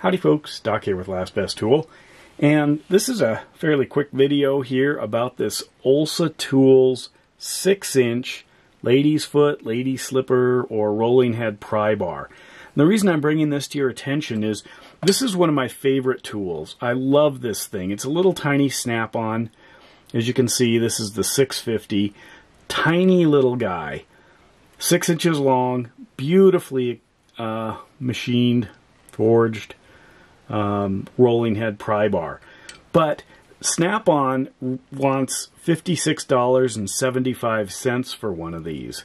Howdy folks, Doc here with Last Best Tool. And this is a fairly quick video here about this Olsa Tools 6-inch ladies foot, lady slipper, or rolling head pry bar. And the reason I'm bringing this to your attention is this is one of my favorite tools. I love this thing. It's a little tiny snap-on. As you can see, this is the 650. Tiny little guy. Six inches long, beautifully uh, machined, forged, um, rolling head pry bar. But Snap-on wants $56.75 for one of these.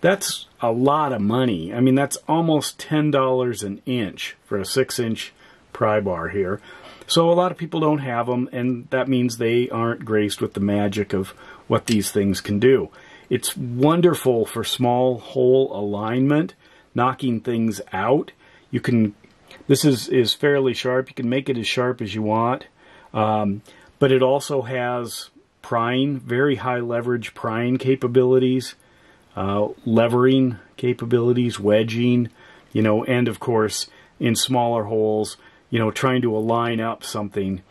That's a lot of money. I mean, that's almost $10 an inch for a 6-inch pry bar here. So a lot of people don't have them, and that means they aren't graced with the magic of what these things can do. It's wonderful for small hole alignment, knocking things out. You can, this is, is fairly sharp. You can make it as sharp as you want. Um, but it also has prying, very high leverage prying capabilities, uh, levering capabilities, wedging, you know, and of course in smaller holes, you know, trying to align up something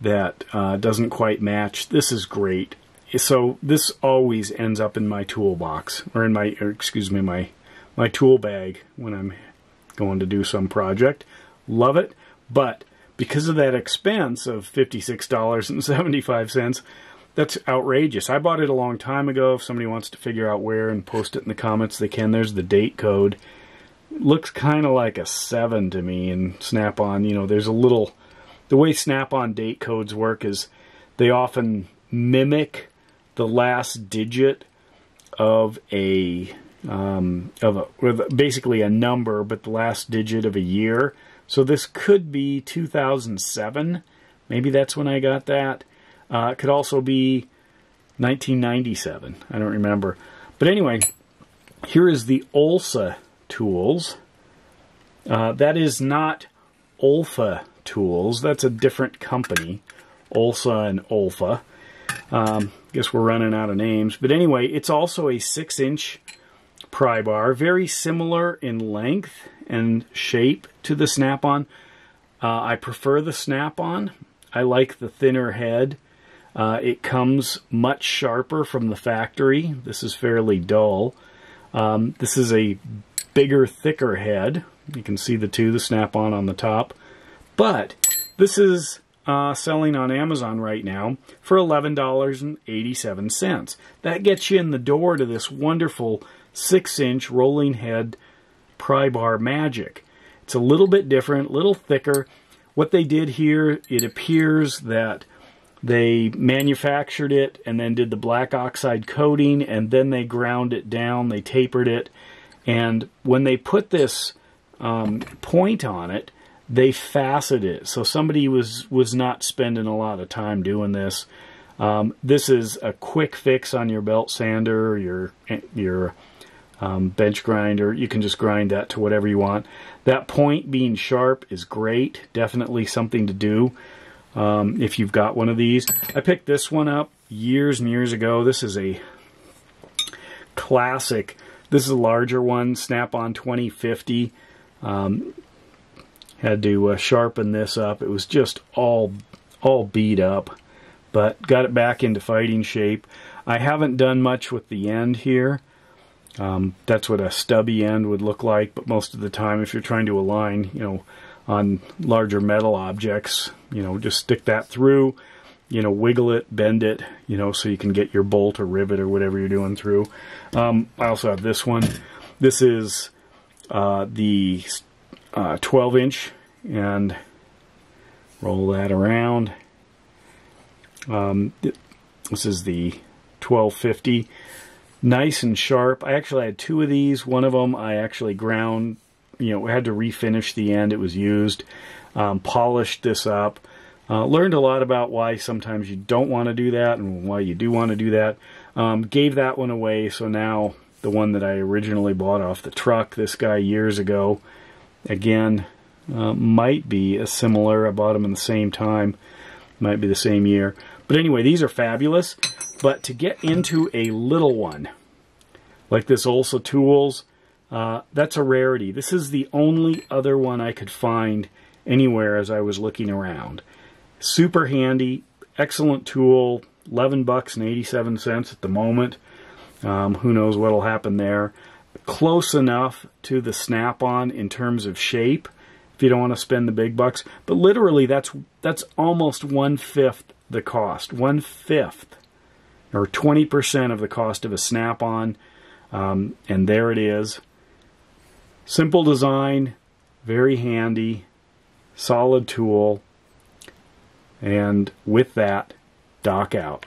that uh, doesn't quite match. This is great. So this always ends up in my toolbox, or in my, or excuse me, my my tool bag when I'm going to do some project. Love it, but because of that expense of $56.75, that's outrageous. I bought it a long time ago. If somebody wants to figure out where and post it in the comments, they can. There's the date code. looks kind of like a 7 to me in Snap-on. You know, there's a little... The way Snap-on date codes work is they often mimic the last digit of a... Um, of a, basically a number, but the last digit of a year. So this could be 2007. Maybe that's when I got that. Uh, it could also be 1997. I don't remember. But anyway, here is the Olsa tools. Uh, that is not Olfa tools. That's a different company. Olsa and Olfa. Um, guess we're running out of names. But anyway, it's also a 6-inch pry bar. Very similar in length and shape to the Snap-on. Uh, I prefer the Snap-on. I like the thinner head. Uh, it comes much sharper from the factory. This is fairly dull. Um, this is a bigger, thicker head. You can see the two, the Snap-on on the top. But this is uh, selling on Amazon right now for $11.87. That gets you in the door to this wonderful 6-inch rolling head pry bar magic. It's a little bit different, a little thicker. What they did here, it appears that they manufactured it and then did the black oxide coating and then they ground it down, they tapered it. And when they put this um, point on it, they faceted it. So somebody was, was not spending a lot of time doing this. Um, this is a quick fix on your belt sander, your, your um, bench grinder. You can just grind that to whatever you want. That point being sharp is great. Definitely something to do um, if you've got one of these. I picked this one up years and years ago. This is a classic. This is a larger one, Snap-on 2050. Um, had to uh, sharpen this up. It was just all all beat up, but got it back into fighting shape. I haven't done much with the end here. Um, that's what a stubby end would look like, but most of the time if you're trying to align, you know, on larger metal objects, you know, just stick that through, you know, wiggle it, bend it, you know, so you can get your bolt or rivet or whatever you're doing through. Um, I also have this one. This is uh, the uh, 12 inch and roll that around. Um, this is the 1250 nice and sharp. I actually had two of these. One of them I actually ground, you know, had to refinish the end. It was used. Um, polished this up. Uh, learned a lot about why sometimes you don't want to do that and why you do want to do that. Um, gave that one away, so now the one that I originally bought off the truck, this guy years ago, again, uh, might be a similar. I bought them in the same time, might be the same year. But anyway, these are fabulous. But to get into a little one, like this Olsa Tools, uh, that's a rarity. This is the only other one I could find anywhere as I was looking around. Super handy, excellent tool, 11 bucks and 87 cents at the moment. Um, who knows what'll happen there. Close enough to the Snap-on in terms of shape if you don't want to spend the big bucks. But literally, that's that's almost one fifth the cost. One fifth, or 20% of the cost of a Snap-on. Um, and there it is. Simple design, very handy, solid tool. And with that, Doc out.